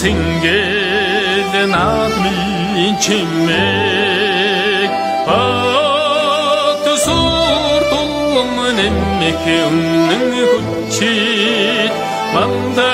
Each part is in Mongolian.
цэнгэл наадмын чимэг бат сур тулм нэмэх өмнөн хүчит. Манда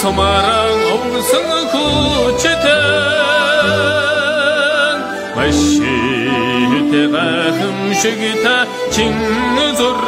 сумаран овсон хүчтэн машит гахым шиг та чин зургт бүхөө